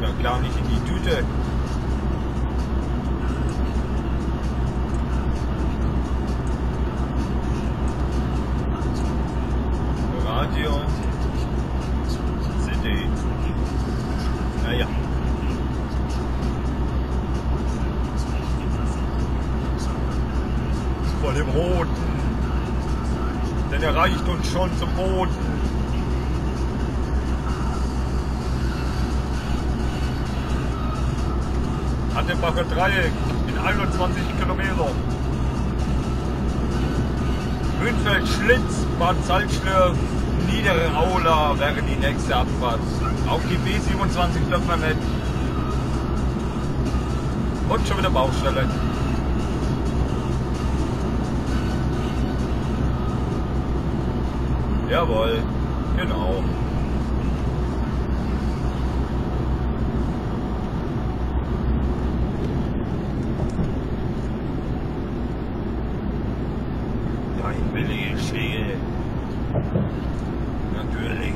Ja klar nicht in die Tüte. Hattebacher Dreieck in 21 Kilometern. Münfeld Schlitz, Bad Salzschlürf, Niedere Aula wäre die nächste Abfahrt. Auf die B27 dürfen wir nicht. Und schon wieder Baustelle. Jawohl, genau. Ja, ich will die Schläge. Natürlich.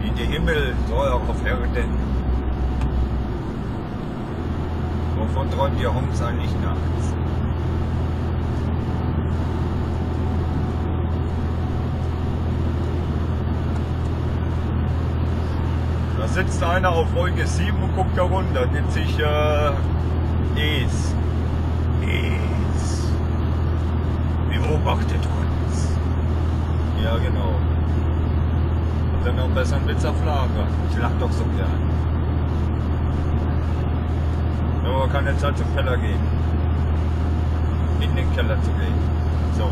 Wie der Himmel soll auch auf Erden. Wovon träumt ihr Homs eigentlich nachts? Da sitzt einer auf Folge 7 und guckt da runter, nennt sich äh, Es. Es. Beobachtet uns. Ja, genau. Und dann noch einen besseren Witz auf Lager. Ich lach doch so gern. Aber keine Zeit zum Keller gehen. In den Keller zu gehen. So.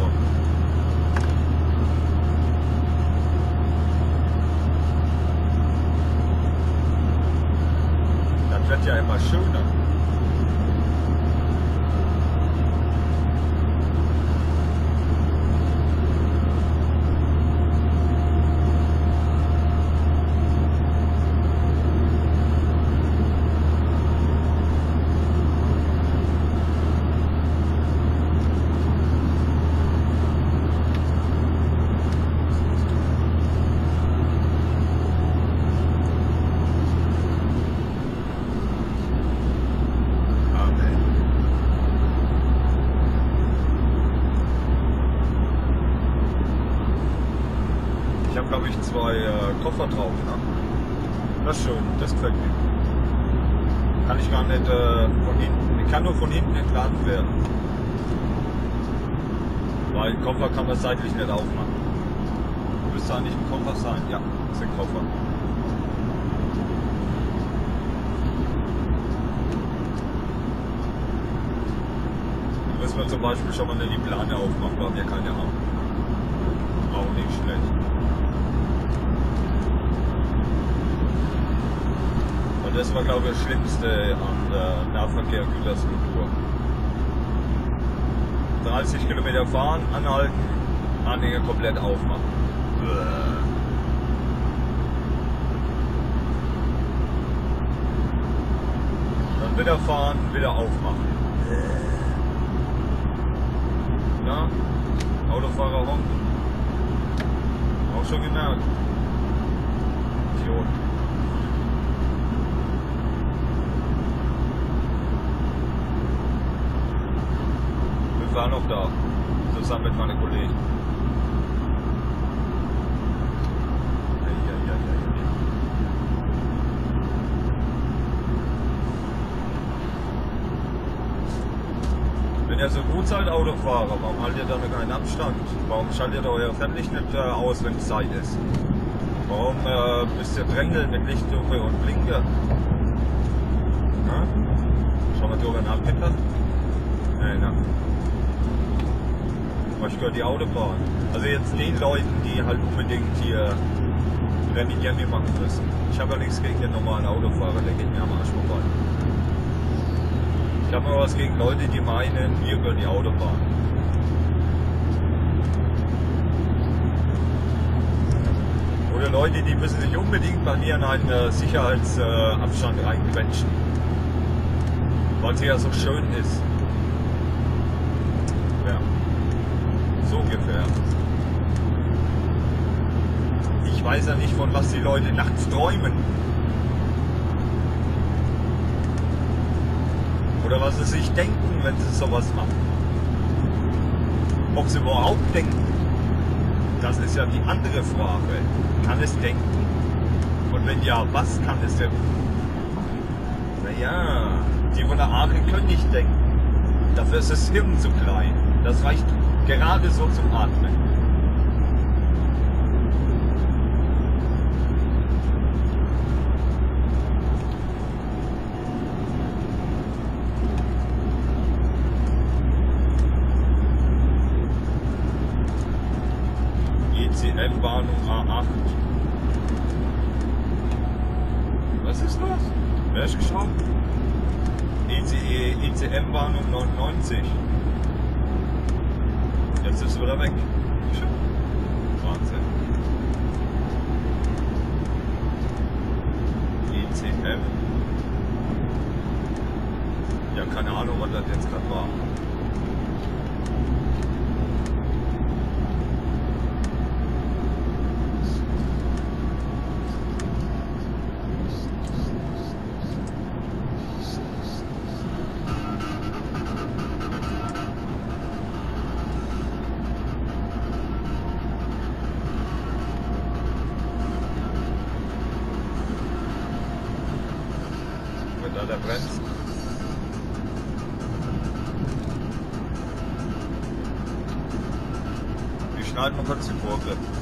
Das wird ja immer schöner. Amen. Ich habe, glaube ich, zwei äh, Koffer drauf. Ne? Das ist schön, das gefällt mir. Kann ich gar nicht äh, von hinten, kann nur von hinten entladen werden. Weil Koffer kann man seitlich nicht aufmachen. Müsste eigentlich ein Koffer sein. Ja, ist ein Koffer. Müssen wir zum Beispiel schon mal eine Liplane aufmachen, weil wir keine haben. Auch nicht schlecht. Und das war, glaube ich, das Schlimmste an der Nahverkehr Gütersloh. 30 Kilometer fahren, anhalten, Anhänger komplett aufmachen. Dann wieder fahren, wieder aufmachen. Na? Autofahrer honken. Auch schon gemerkt. Idiot. Waren noch da. Zusammen mit meinen Kollegen. Wenn ihr so gut seid Autofahrer, warum haltet ihr dann keinen Abstand? Warum schaltet ihr euer Fernlicht nicht äh, aus, wenn es Zeit ist? Warum äh, müsst ihr drängeln mit Lichtlupe und Blinker? Na? Schon mal drüber nachgedacht? Nein, na. Was gehört die Autobahn? Also jetzt den Leuten, die halt unbedingt hier Rennlinie machen müssen. Ich habe ja nichts gegen den normalen Autofahrer, der geht mir am Arsch vorbei. Ich habe mal was gegen Leute, die meinen, hier gehört die Autobahn. Oder Leute, die müssen sich unbedingt bei mir in einen äh, Sicherheitsabstand reinquetschen. weil sie ja so schön ist. Ja, so ungefähr. Ich weiß ja nicht, von was die Leute nachts träumen. Oder was sie sich denken, wenn sie sowas machen. Ob sie überhaupt denken, das ist ja die andere Frage. Kann es denken? Und wenn ja, was kann es denn? Naja, die von der Aare können nicht denken. Dafür ist das Hirn zu klein. Das reicht gerade so zum Atmen. ECM-Bahnung A8. Was ist los? Wer ist gestorben? ECE, ECM-Bahnung 99. Wieder weg. Wahnsinn. ECM. Ja, keine Ahnung, was das jetzt gerade war. Bremst. Wir schneiden mal kurz die Kurve.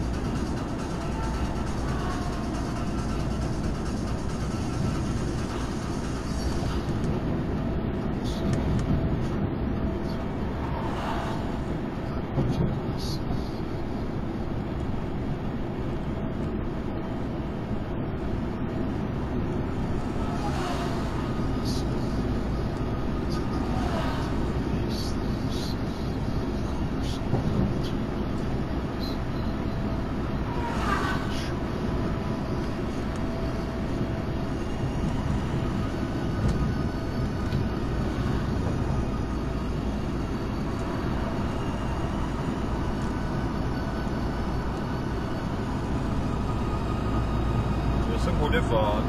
Gute Fahrt.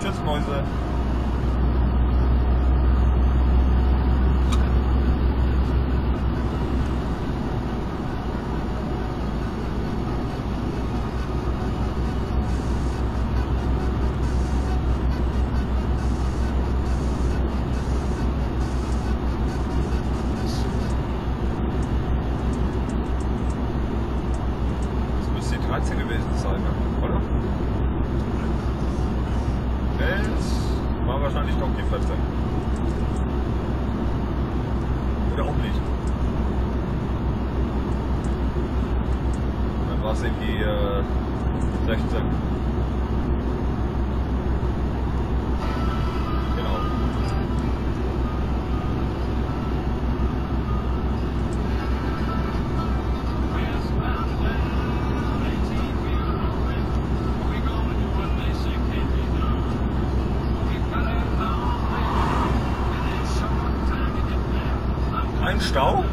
Tschüss, Mäuse. Das müsste die 13 gewesen sein, oder? Es war wahrscheinlich Ein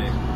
life.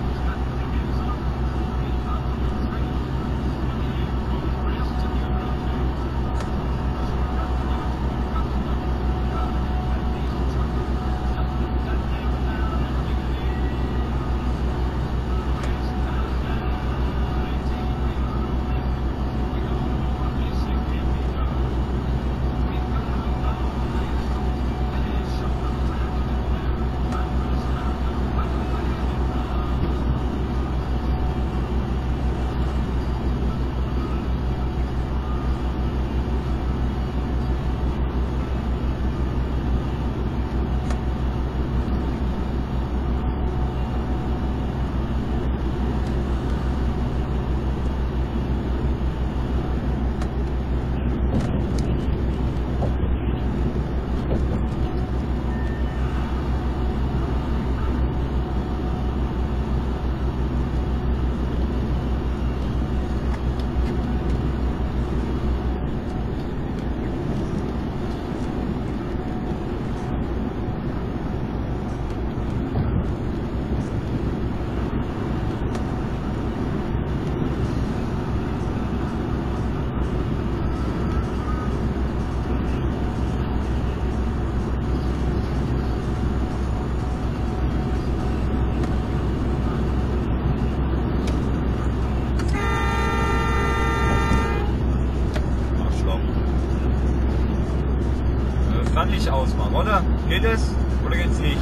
Geht es? Oder geht's nicht?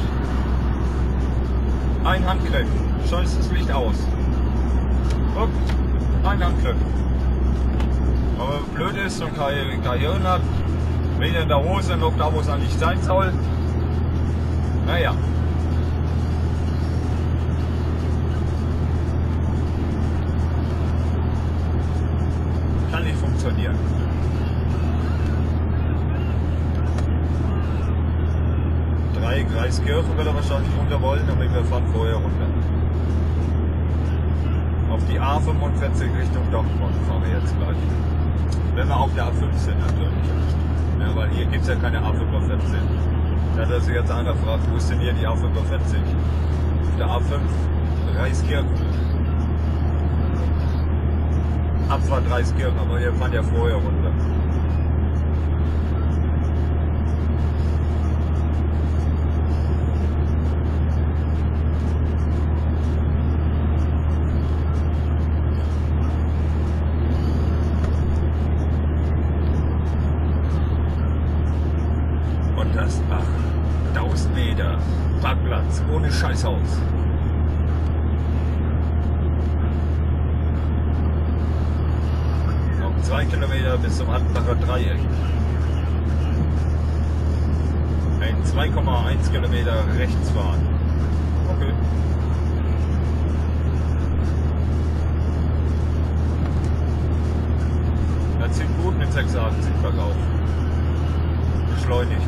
Ein Handgriff. Schon ist das Licht aus. Guck, ein Handgriff. Aber blöd ist und kein, Hirn hat, weder in der Hose noch da, wo es eigentlich sein soll. Naja. Kann nicht funktionieren. Drei Kreiskirchen wird er wahrscheinlich runter wollen, aber wir fahren vorher runter. Auf die A45 Richtung Dortmund fahren wir jetzt gleich. Wenn wir auf der A5 sind natürlich. Ja, weil hier gibt es ja keine A45. Da hat sich jetzt einer gefragt, wo ist denn hier die A45? Auf der A5 Reiskirchen. Abfahrt Reiskirchen, aber wir fahren ja vorher runter. Parkplatz ohne Scheißhaus. Noch zwei Kilometer bis zum Hattenbacher Dreieck. In 2,1 Kilometer rechts fahren. Okay. Das sieht gut mit 86 bergauf. Beschleunigt.